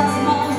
Christmas morning.